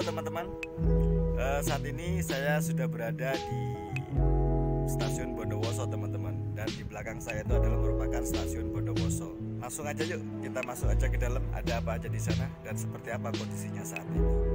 Teman-teman, uh, saat ini saya sudah berada di stasiun Bondowoso teman-teman. Dan di belakang saya itu adalah merupakan stasiun Bondowoso. Langsung aja yuk kita masuk aja ke dalam. Ada apa aja di sana dan seperti apa kondisinya saat ini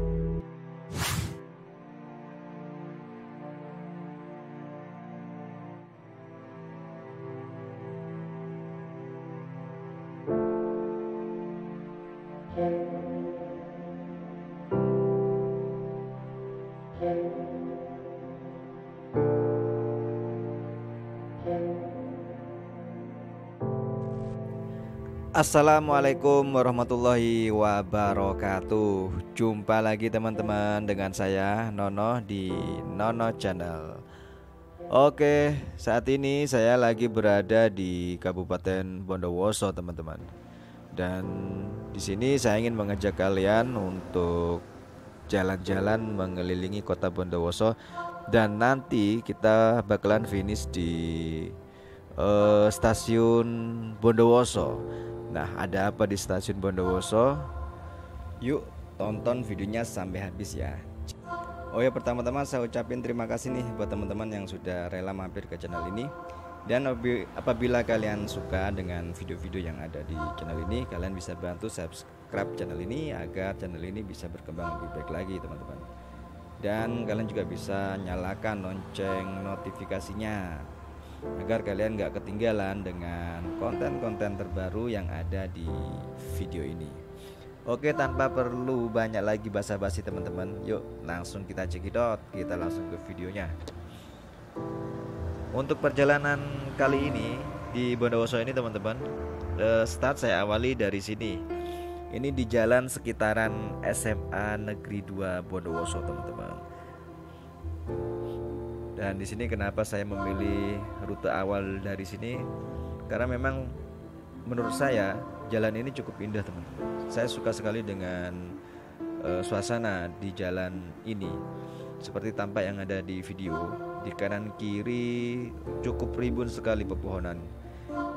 Assalamualaikum warahmatullahi wabarakatuh. Jumpa lagi teman-teman dengan saya Nono di Nono Channel. Oke saat ini saya lagi berada di Kabupaten Bondowoso teman-teman. Dan di sini saya ingin mengajak kalian untuk jalan-jalan mengelilingi kota Bondowoso. Dan nanti kita bakalan finish di uh, stasiun Bondowoso Nah, ada apa di stasiun Bondowoso? Yuk, tonton videonya sampai habis ya. Oh ya, pertama-tama saya ucapin terima kasih nih buat teman-teman yang sudah rela mampir ke channel ini. Dan apabila kalian suka dengan video-video yang ada di channel ini, kalian bisa bantu subscribe channel ini agar channel ini bisa berkembang lebih baik lagi, teman-teman. Dan kalian juga bisa nyalakan lonceng notifikasinya agar kalian nggak ketinggalan dengan konten-konten terbaru yang ada di video ini. Oke, tanpa perlu banyak lagi basa-basi teman-teman, yuk langsung kita cekidot, kita langsung ke videonya. Untuk perjalanan kali ini di Bondowoso ini teman-teman, eh, start saya awali dari sini. Ini di jalan sekitaran SMA Negeri 2 Bondowoso teman-teman. Dan di sini kenapa saya memilih rute awal dari sini? Karena memang menurut saya jalan ini cukup indah, teman-teman. Saya suka sekali dengan uh, suasana di jalan ini. Seperti tampak yang ada di video, di kanan kiri cukup ribuan sekali pepohonan.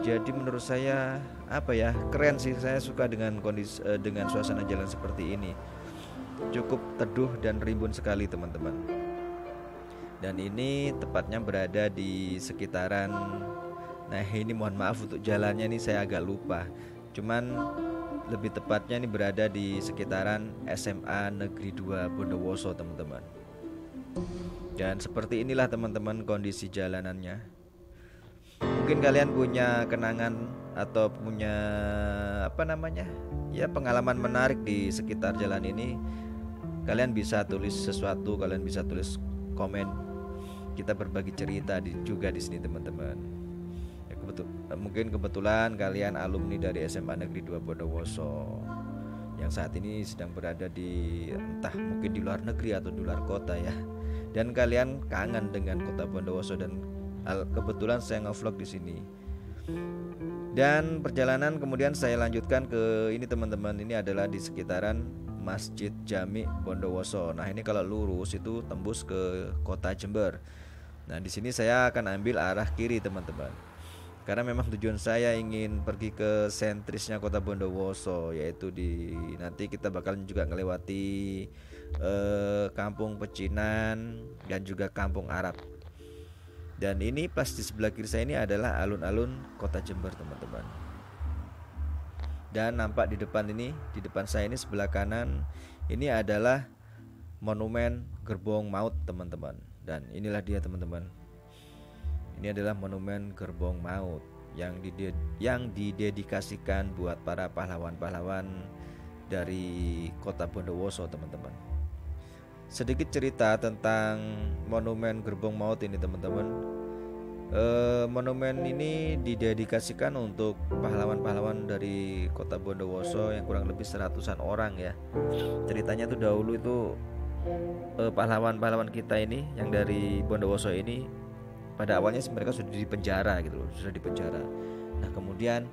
Jadi menurut saya apa ya keren sih saya suka dengan kondisi uh, dengan suasana jalan seperti ini. Cukup teduh dan rimbun sekali teman-teman dan ini tepatnya berada di sekitaran nah ini mohon maaf untuk jalannya ini saya agak lupa. Cuman lebih tepatnya ini berada di sekitaran SMA Negeri 2 Bondowoso teman-teman. Dan seperti inilah teman-teman kondisi jalanannya. Mungkin kalian punya kenangan atau punya apa namanya ya pengalaman menarik di sekitar jalan ini kalian bisa tulis sesuatu kalian bisa tulis komen kita berbagi cerita di, juga di sini teman-teman. Ya, kebetul, mungkin kebetulan kalian alumni dari SMA Negeri 2 Bondowoso yang saat ini sedang berada di entah mungkin di luar negeri atau di luar kota ya. Dan kalian kangen dengan kota Bondowoso dan kebetulan saya ngevlog di sini. Dan perjalanan kemudian saya lanjutkan ke ini teman-teman ini adalah di sekitaran Masjid Jami Bondowoso. Nah, ini kalau lurus itu tembus ke kota Jember. Nah, di sini saya akan ambil arah kiri, teman-teman. Karena memang tujuan saya ingin pergi ke sentrisnya Kota Bondowoso, yaitu di nanti kita bakalan juga melewati eh, Kampung Pecinan dan juga Kampung Arab. Dan ini pas di sebelah kiri saya ini adalah alun-alun Kota Jember, teman-teman. Dan nampak di depan ini, di depan saya ini sebelah kanan ini adalah monumen Gerbong Maut, teman-teman dan inilah dia teman-teman. Ini adalah monumen gerbong maut yang dide yang didedikasikan buat para pahlawan-pahlawan dari kota Bondowoso, teman-teman. Sedikit cerita tentang monumen gerbong maut ini, teman-teman. E, monumen ini didedikasikan untuk pahlawan-pahlawan dari kota Bondowoso yang kurang lebih seratusan orang ya. Ceritanya tuh dahulu itu pahlawan-pahlawan kita ini yang dari Bondowoso ini pada awalnya mereka sudah di penjara gitu loh, sudah di penjara. Nah, kemudian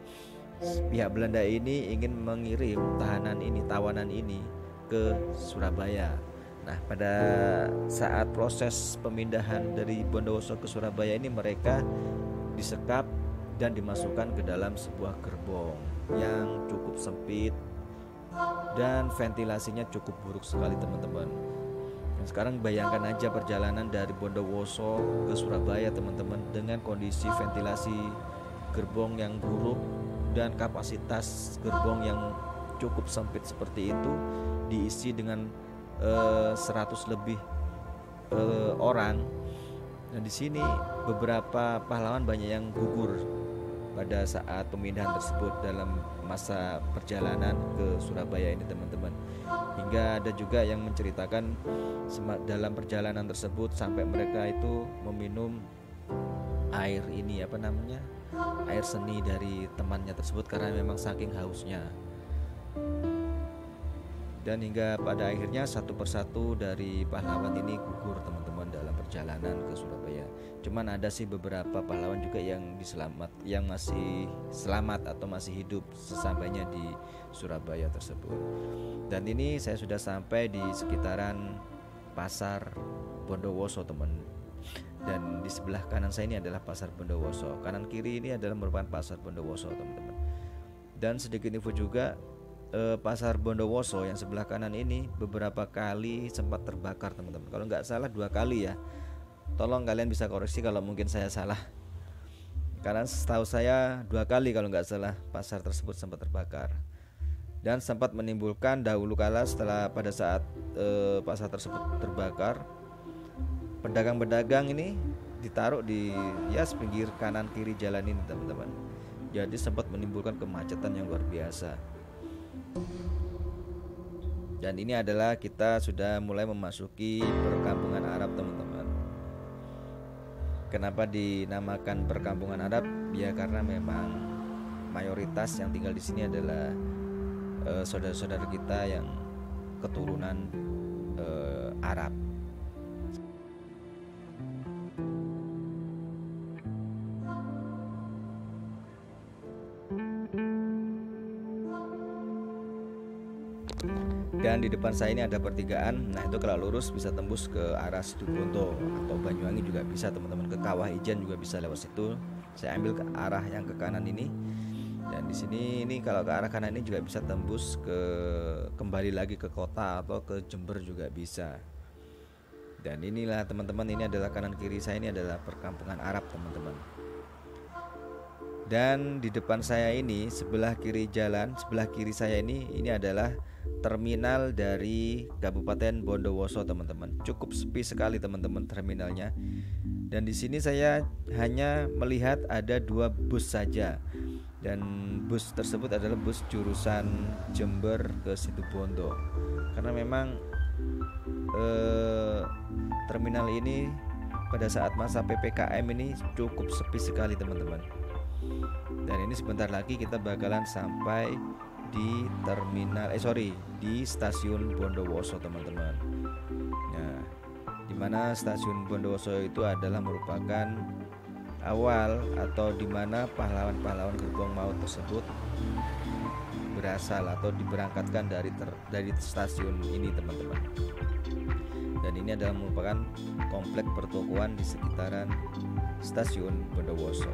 pihak Belanda ini ingin mengirim tahanan ini, tawanan ini ke Surabaya. Nah, pada saat proses pemindahan dari Bondowoso ke Surabaya ini mereka disekap dan dimasukkan ke dalam sebuah gerbong yang cukup sempit dan ventilasinya cukup buruk sekali teman-teman sekarang bayangkan aja perjalanan dari Bondowoso ke Surabaya teman-teman dengan kondisi ventilasi gerbong yang buruk dan kapasitas gerbong yang cukup sempit seperti itu diisi dengan eh, 100 lebih uh, orang. Dan di sini beberapa pahlawan banyak yang gugur pada saat pemindahan tersebut dalam masa perjalanan ke Surabaya ini teman-teman. Hingga ada juga yang menceritakan dalam perjalanan tersebut sampai mereka itu meminum air ini apa namanya air seni dari temannya tersebut karena memang saking hausnya. Dan hingga pada akhirnya satu persatu dari pahlawan ini gugur teman-teman dalam perjalanan ke Surabaya cuman ada sih beberapa pahlawan juga yang diselamat yang masih selamat atau masih hidup sesampainya di Surabaya tersebut. Dan ini saya sudah sampai di sekitaran pasar Bondowoso teman. Dan di sebelah kanan saya ini adalah pasar Bondowoso. Kanan kiri ini adalah merupakan pasar Bondowoso teman-teman. Dan sedikit info juga eh, pasar Bondowoso yang sebelah kanan ini beberapa kali sempat terbakar teman-teman. Kalau nggak salah dua kali ya tolong kalian bisa koreksi kalau mungkin saya salah. Karena setahu saya dua kali kalau nggak salah pasar tersebut sempat terbakar. Dan sempat menimbulkan dahulu kala setelah pada saat e, pasar tersebut terbakar pedagang-pedagang ini ditaruh di ya pinggir kanan kiri jalan ini teman-teman. Jadi sempat menimbulkan kemacetan yang luar biasa. Dan ini adalah kita sudah mulai memasuki perkampungan Arab teman-teman Kenapa dinamakan perkampungan Arab? Ya karena memang mayoritas yang tinggal di sini adalah eh, saudara-saudara kita yang keturunan uh, Arab. Dan di depan saya ini ada pertigaan. Nah itu kalau lurus bisa tembus ke arah Situbondo atau Banyuwangi juga bisa. Teman-teman ke Kawah Ijen juga bisa lewat situ. Saya ambil ke arah yang ke kanan ini. Dan di sini ini kalau ke arah kanan ini juga bisa tembus ke kembali lagi ke kota atau ke Jember juga bisa. Dan inilah teman-teman ini adalah kanan kiri saya. Ini adalah perkampungan Arab teman-teman dan di depan saya ini sebelah kiri jalan sebelah kiri saya ini ini adalah terminal dari Kabupaten Bondowoso teman-teman. Cukup sepi sekali teman-teman terminalnya. Dan di sini saya hanya melihat ada dua bus saja. Dan bus tersebut adalah bus jurusan Jember ke Situbondo. Karena memang eh, terminal ini pada saat masa PPKM ini cukup sepi sekali teman-teman. Dan ini sebentar lagi kita bakalan sampai di terminal eh sorry di stasiun Bondowoso teman-teman. Nah, di mana stasiun Bondowoso itu adalah merupakan awal atau di mana pahlawan-pahlawan gerbong maut tersebut berasal atau diberangkatkan dari ter, dari stasiun ini teman-teman. Dan ini adalah merupakan komplek pertokoan di sekitaran stasiun Bondowoso.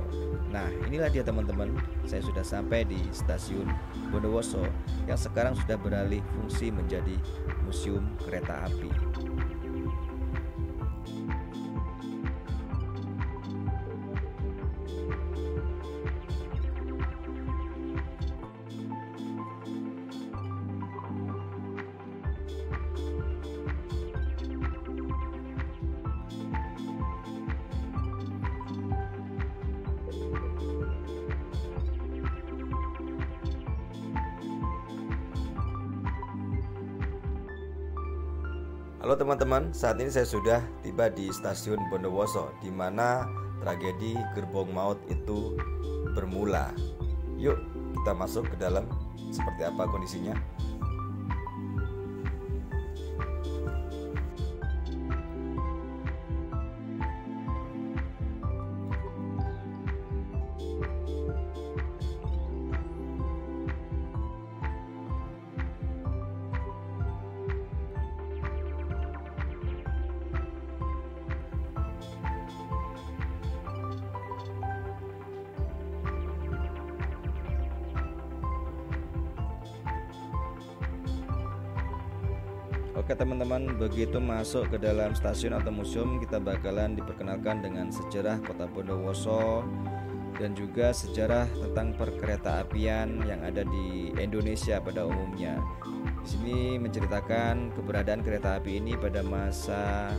Nah, inilah dia teman-teman. Saya sudah sampai di stasiun Bondowoso yang sekarang sudah beralih fungsi menjadi museum kereta api. Teman-teman, saat ini saya sudah tiba di stasiun Bondowoso di mana tragedi gerbong maut itu bermula. Yuk, kita masuk ke dalam seperti apa kondisinya. Oke teman-teman, begitu masuk ke dalam stasiun atau museum kita bakalan diperkenalkan dengan sejarah Kota Bondowoso dan juga sejarah tentang perkereta apian yang ada di Indonesia pada umumnya. Di sini menceritakan keberadaan kereta api ini pada masa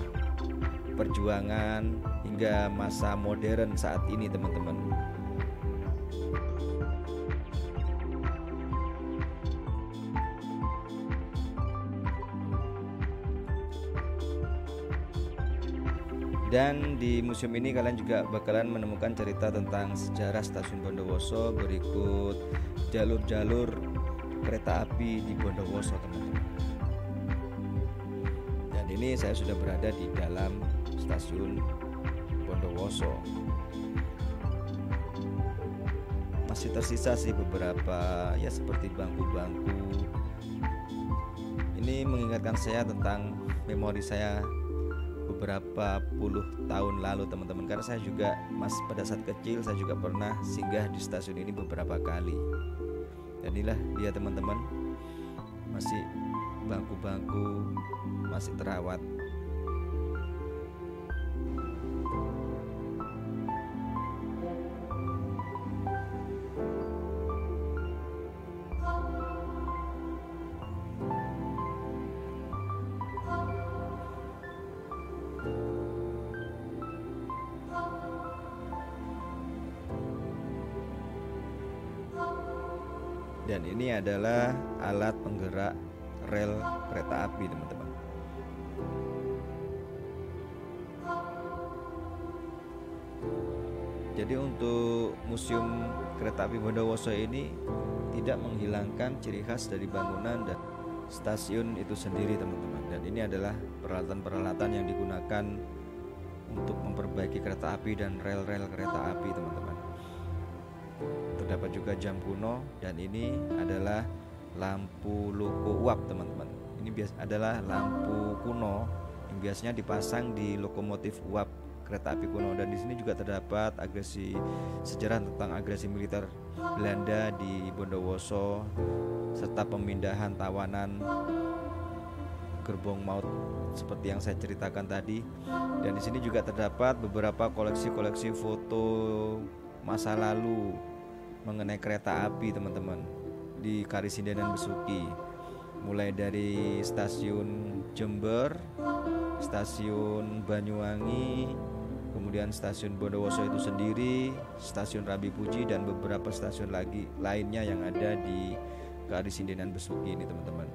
perjuangan hingga masa modern saat ini teman-teman. Dan di museum ini kalian juga bakalan menemukan cerita tentang sejarah stasiun Bondowoso berikut jalur-jalur kereta api di Bondowoso teman-teman. Dan ini saya sudah berada di dalam stasiun Bondowoso. Masih tersisa sih beberapa ya seperti bangku-bangku. Ini mengingatkan saya tentang memori saya beberapa puluh tahun lalu teman-teman. Karena saya juga mas pada saat kecil saya juga pernah singgah di stasiun ini beberapa kali. Dan inilah dia teman-teman. Masih bangku-bangku masih terawat dan ini adalah alat penggerak rel kereta api teman-teman. Jadi untuk museum kereta api Bondowoso ini tidak menghilangkan ciri khas dari bangunan dan stasiun itu sendiri teman-teman. Dan ini adalah peralatan-peralatan yang digunakan untuk memperbaiki kereta api dan rel-rel kereta api terdapat juga jam kuno dan ini adalah lampu loko uap teman-teman. Ini bias adalah lampu kuno yang biasanya dipasang di lokomotif uap kereta api kuno. Dan di sini juga terdapat agresi sejarah tentang agresi militer Belanda di Bondowoso serta pemindahan tawanan gerbong maut seperti yang saya ceritakan tadi. Dan di sini juga terdapat beberapa koleksi-koleksi foto masa lalu mengenai kereta api teman-teman di Karisinda dan Besuki. Mulai dari stasiun Jember stasiun Banyuwangi kemudian stasiun Bondowoso itu sendiri stasiun Rabi Puji dan beberapa stasiun lagi lainnya yang ada di Karisinda dan Besuki ini teman-teman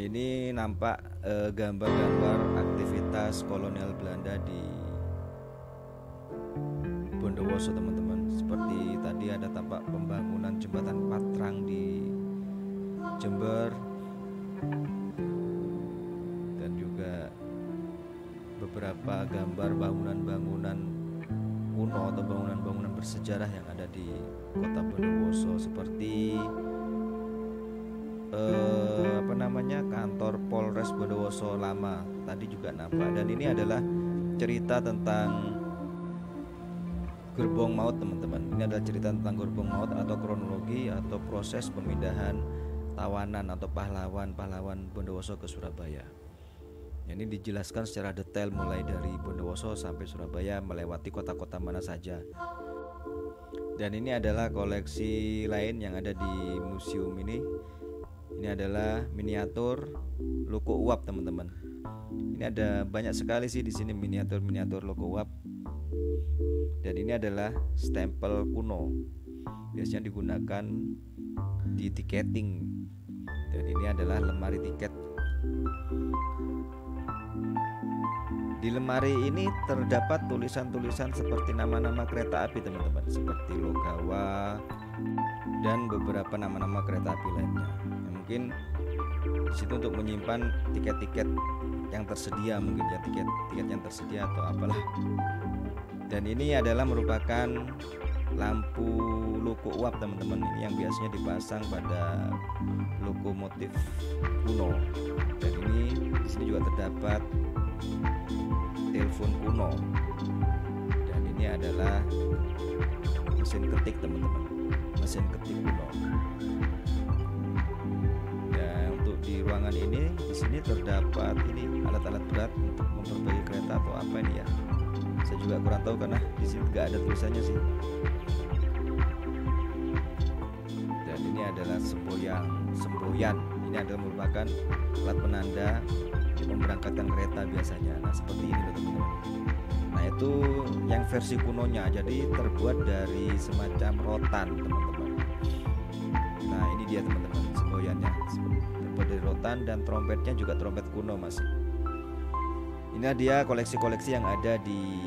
ini nampak eh, gambar-gambar uh, aktivitas kolonial Belanda di Bondowoso teman-teman. Seperti tadi ada tampak pembangunan jembatan Patrang di Jember. Dan juga beberapa gambar bangunan-bangunan kuno atau bangunan-bangunan bersejarah yang ada di kota Bondowoso. Seperti eh, apa namanya kantor Polres Bondowoso lama. Tadi juga nampak. Dan ini adalah cerita tentang gerbong maut teman-teman. Ini adalah cerita tentang gerbong maut atau kronologi atau proses pemindahan tawanan atau pahlawan-pahlawan Bondowoso ke Surabaya. Ini dijelaskan secara detail mulai dari Bondowoso sampai Surabaya melewati kota-kota mana saja. Dan ini adalah koleksi lain yang ada di museum ini ini adalah miniatur loko uap teman-teman. Ini ada banyak sekali sih di sini miniatur-miniatur loko uap. Dan ini adalah stempel kuno. Biasanya digunakan di tiketing. Dan ini adalah lemari tiket. Di lemari ini terdapat tulisan-tulisan seperti nama-nama kereta api teman-teman. Seperti Logawa dan beberapa nama-nama kereta api lainnya mungkin di situ untuk menyimpan tiket-tiket yang tersedia mungkin ya tiket tiket yang tersedia atau apalah. Dan ini adalah merupakan lampu loko uap teman-teman. Ini yang biasanya dipasang pada lokomotif kuno. Dan ini di sini juga terdapat telepon kuno. Dan ini adalah mesin ketik teman-teman. Mesin ketik kuno ruangan ini di sini terdapat ini alat-alat berat untuk memperbaiki kereta atau apa ini ya. Saya juga kurang tahu karena di sini nggak ada tulisannya sih. Dan ini adalah semboyan semboyan. Ini adalah merupakan alat penanda memberangkatkan kereta biasanya. Nah seperti ini teman-teman. Nah itu yang versi kunonya. Jadi terbuat dari semacam rotan teman-teman. Nah ini dia teman-teman semboyannya dari rotan dan trompetnya juga trompet kuno masih ini dia koleksi-koleksi yang ada di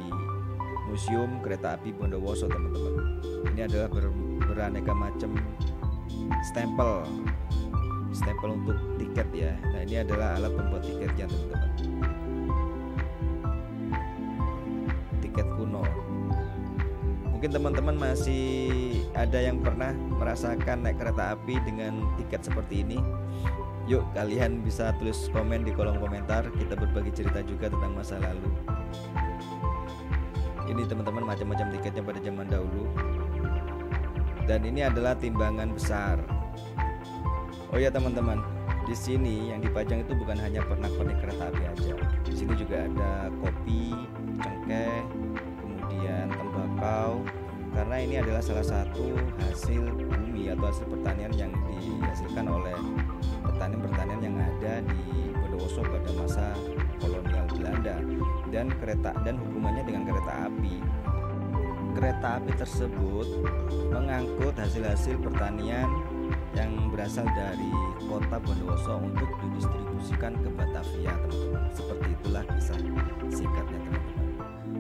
Museum Kereta Api Bondowoso teman-teman. Ini adalah ber, beraneka macam stempel, stempel untuk tiket ya. Nah ini adalah alat pembuat tiketnya teman-teman. Tiket kuno. Mungkin teman-teman masih ada yang pernah merasakan naik kereta api dengan tiket seperti ini. Yuk kalian bisa tulis komen di kolom komentar Kita berbagi cerita juga tentang masa lalu Ini teman-teman macam-macam tiketnya pada zaman dahulu Dan ini adalah timbangan besar Oh ya teman-teman di sini yang dipajang itu bukan hanya pernak-pernik kereta api aja. Di sini juga ada kopi, cengkeh, kemudian tembakau. Karena ini adalah salah satu hasil bumi atau hasil pertanian yang dihasilkan oleh pertanian-pertanian yang ada di Bondowoso pada masa kolonial Belanda dan kereta dan hubungannya dengan kereta api. Kereta api tersebut mengangkut hasil-hasil pertanian yang berasal dari kota Bondowoso untuk didistribusikan ke Batavia, teman-teman. Seperti itulah kisah singkatnya, teman-teman.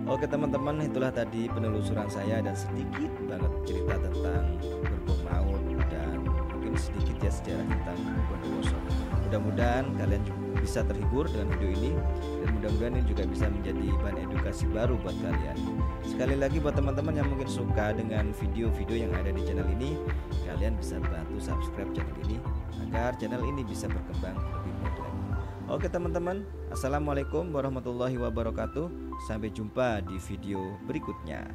Oke, teman-teman, itulah tadi penelusuran saya dan sedikit banget cerita tentang berbong maut dan mungkin sedikit ya sejarah tentang Bondowoso. Mudah-mudahan kalian bisa terhibur dengan video ini dan mudah-mudahan ini juga bisa menjadi bahan edukasi baru buat kalian. Sekali lagi buat teman-teman yang mungkin suka dengan video-video yang ada di channel ini, kalian bisa bantu subscribe channel ini agar channel ini bisa berkembang. Oke teman-teman, Assalamualaikum warahmatullahi wabarakatuh. Sampai jumpa di video berikutnya.